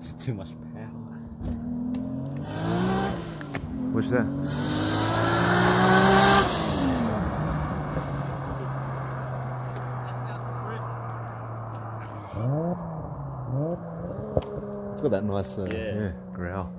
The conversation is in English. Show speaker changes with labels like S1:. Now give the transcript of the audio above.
S1: It's too much power.
S2: What's that?
S1: It's got that nice uh,
S2: Yeah, growl.